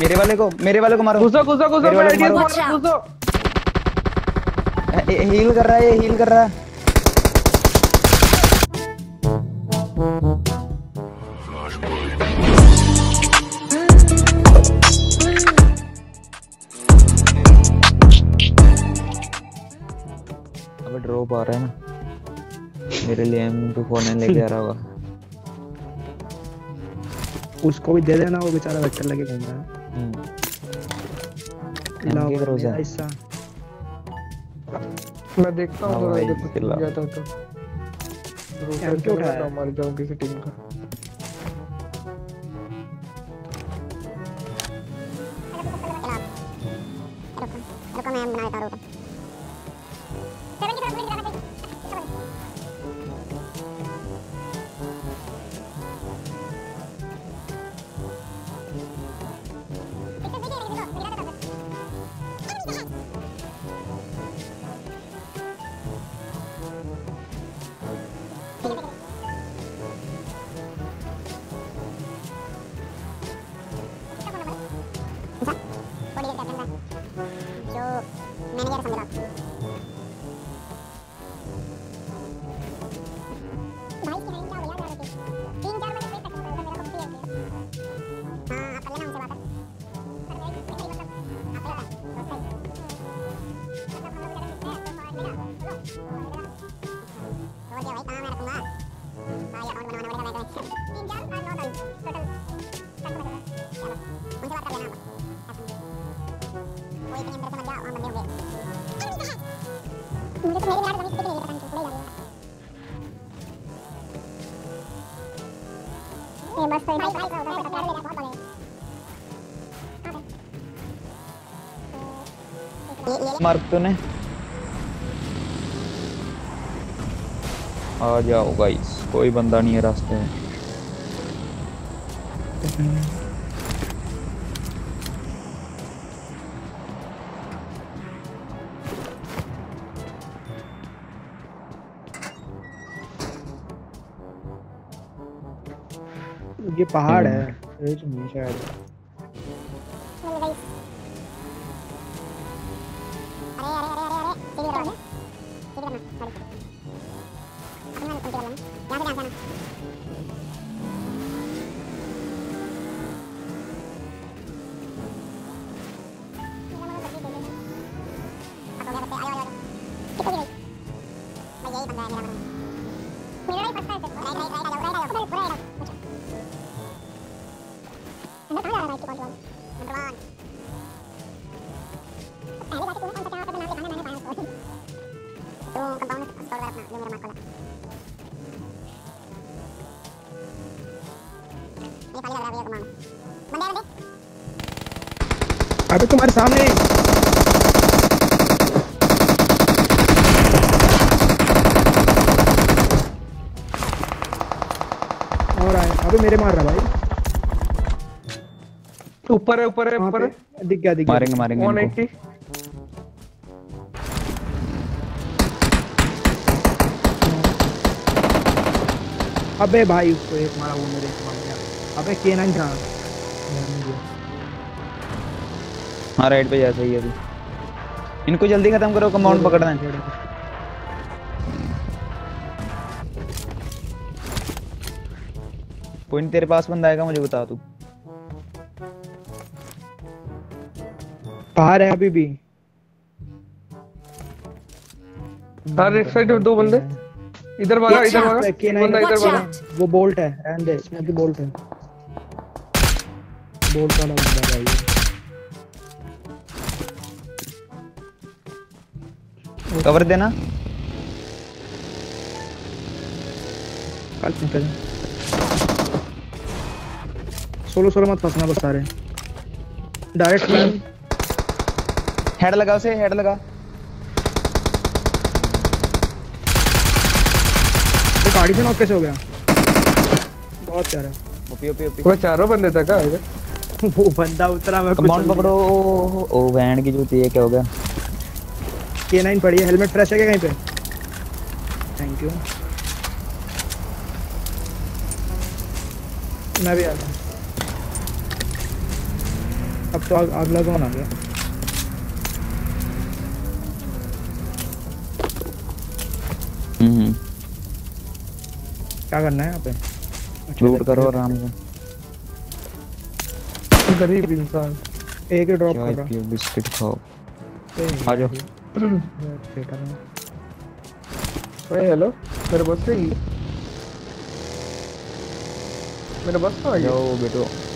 मेरे वाले को मेरे वाले को मारो। घुसो घुसो घुसो मेरे वाले को मारो। घुसो। हील कर रहा है ये हील कर रहा है। अबे ड्रॉप आ रहा है ना। मेरे लिए एम टू फोर लेके आ रहा होगा। उसको भी दे देना वो बेचारा वेक्टर लेके घूम रहा है। हम्म। मेरा हिस्सा मैं देखता हूँ थोड़ा इधर चिल्ला। था तो क्या क्यों उठाया? मर जाऊँ किसी टीम का रुको मैं बना देता हूँ मुझे तो मेरी यार ज़मीन कितनी है पता नहीं चल रही ये बस तो भाई भाई भाई प्यार ले बहुत बड़े ये ये मार्क तूने आ जाओ गाइस कोई बंदा नहीं है रास्ते में। ये पहाड़ है शायद। अबे तुम्हारे सामने अबे मेरे मार रहा भाई। ऊपर है ऊपर है ऊपर है। दिख गया दिख गया। मारेंगे मारेंगे वन इनको। एट्टी अबे भाई उसको एक मारा वो मेरे को मार गया। अबे के नाइन था। हाँ राइट पे जा सही है अभी। इनको जल्दी खत्म करो कंपाउंड पकड़ना है। नहीं तेरे पास बंदा आएगा मुझे बता तू। बाहर है अभी भी। हर एक साइड दो बंदे। इधर भागा इधर भागा बंदा इधर भागा वो बोल्ट है रहने दे इसमें भी बोल्ट है। बोल्ट वाला बंदा भाई कवर देना। कल निकल सोलो सोलो मत फंसना बस सारे डायरेक्ट प्लान हेड लगा उसे हेड लगा तो गाड़ी से नॉक कैसे हो गया? बहुत प्यारा ओपी ओपी ओपी। वो चारों बंदे था क्या इधर वो बंदा उतरा मैं कंपाउंड पकड़ो। ओ वैन की जूती है क्या हो गया? के नाइन पड़ी है हेलमेट फ्रेश है क्या कहीं पे? थैंक यू मैं भी आता हूँ अब तो अग- अगला जोन आ गया। हम्म। क्या करना है यहाँ पे? लूट करो आराम से। गरीब इंसान। एक ही ड्रॉप कर पियो बिस्किट खाओ। आ जाओ। ओए हेलो? मेरे बस से ही। मेरे बस तो आ गया। बेटो।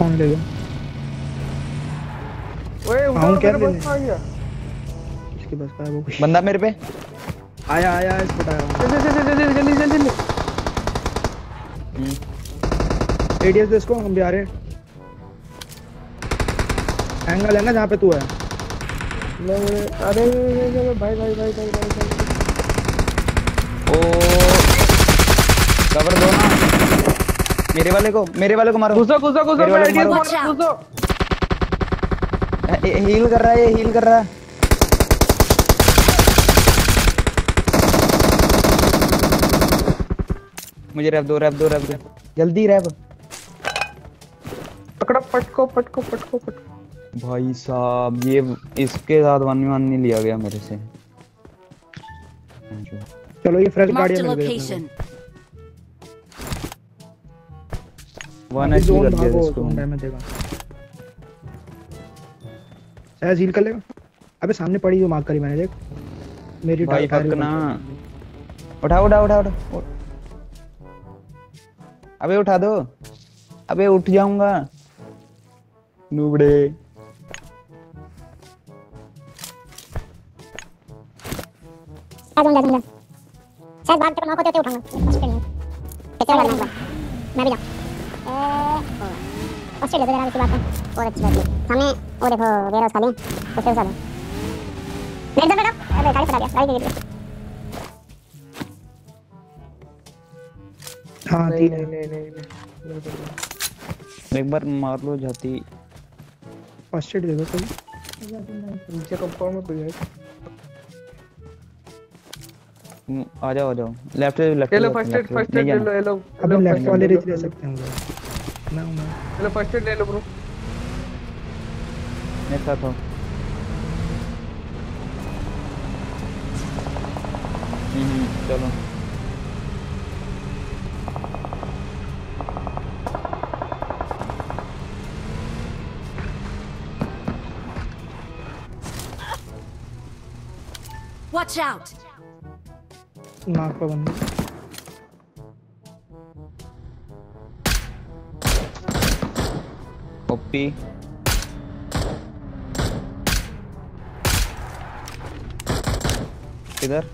कौन ले गया? ओए उठा हाँ, मेरे लेने? बस तो आ गया। इसके बस का है वो बंदा मेरे पे? आया आया इस पे आया। जल्दी जल्दी जल्दी जल्दी जल्दी जल्दी एडीएस दे इसको हम भी आ रहे हैं। एंगल है ना जहाँ पे तू है? अरे भाई भाई भाई भाई भाई ओ कवर दो ना। मेरे वाले को मेरे वाले को मारो। घुसो घुसो घुसो मेरे वाले को मारो। घुसो। हील कर रहा है ये हील कर रहा है। मुझे रैप दो रैप दो रैप दो। जल्दी रैप। पकड़ो पटको पटको पटको पटको। भाई साहब ये इसके साथ वन वन नहीं लिया गया मेरे से। चलो ये फ्रेश गाड़ी मिल गई वन एच कर दिया इसको डैमेज देगा शायद हील कर लेगा। अबे सामने पड़ी जो मार्क करी मैंने देख। मेरी भाई टायर फक ना उठा उठा उठा उठा अबे उठा दो। अबे उठ जाऊँगा। नूबड़े। उंगला उंगला शायद भाग तक मौका देते उठाऊँगा। फ़र्स्ट नहीं। कैसे करना मैं भी जाऊँ। ऑस्ट्रेलिया तो जरा इसी बात। है और अच्छी बात है सामने वो देखो वेयर हाउस खाली है। उसके साथ मेरे इधर बैठो अरे गाड़ी चला गया। गाड़ी गिर गई हाँ नहीं नहीं नहीं नहीं। एक बार मार लो जाती। फ़र्स्ट एड दे दो कोई नीचे कंपाउंड में कोई है? आ जाओ आ जाओ। लेफ़्ट लेफ़्ट ये लो फ़र्स्ट एड फ़र्स्ट एड ले लो ये लो। अबे लो, लेफ़्ट first aid वाले ले लो। ले सकते हैं। लोग ना मैं। ये लो फ़र्स्ट एड ले लो ब्रो मेरे साथ आओ हम्म, चलो। Watch out! नाक पे बंद ओपी इधर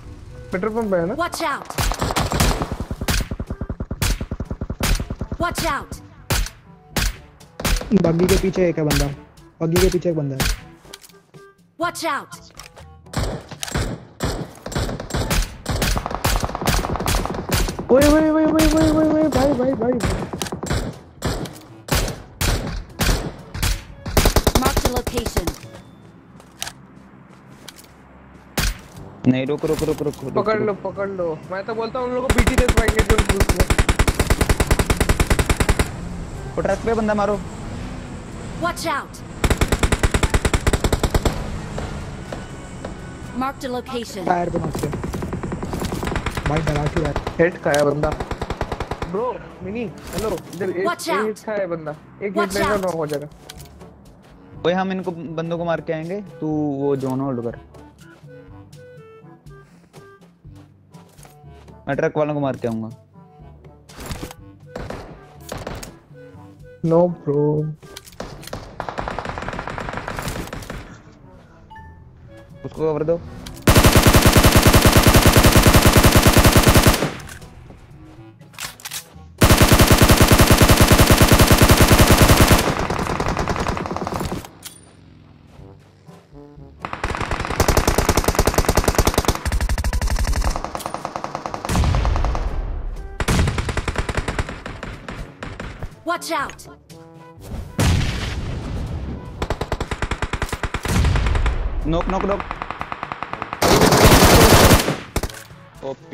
पेट्रोल पंप है ना Watch out! Watch out! बग्गी के पीछे एक है बंदा बग्गी के पीछे एक बंदा है Watch out! ओए ओए ओए ओए ओए ओए ओए भाई भाई भाई location. नहीं रुक रुक रुक रुक पकड़ लो पकड़ लो। मैं तो बोलता हूँ उन लोगों को बीटी दे पाएँगे जो ग्रुप में वो ट्रक पे बंदा मारो। Watch out! Marked a location. Tyre पे मत से भाई डरा क्यों है हेड खाया बंदा। ब्रो मिनी हेलो इधर एक Watch एक out. हेड खाया बंदा। एक हेड Watch लेना नॉक हो जाएगा। ओए हम इनको बंदों को मार के आएँगे तू वो जोन होल्ड कर। मैं ट्रक वालों को मार के आऊँगा। नो ब्रो उसको कवर दो। Watch out! Knock, knock, knock. OP.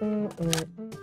Mm-hmm.